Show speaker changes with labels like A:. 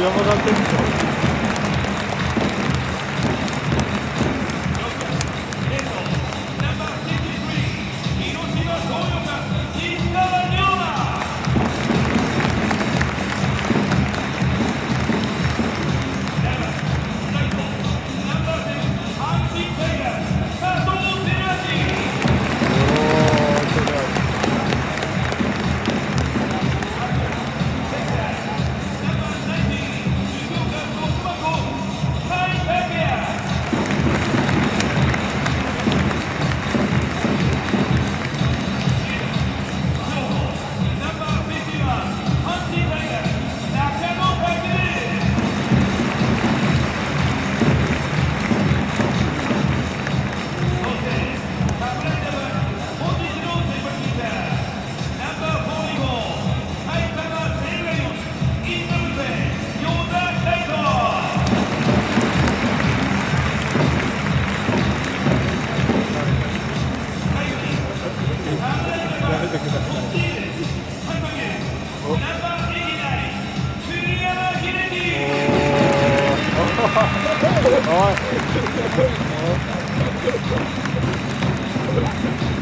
A: 山田店長。てください。おい。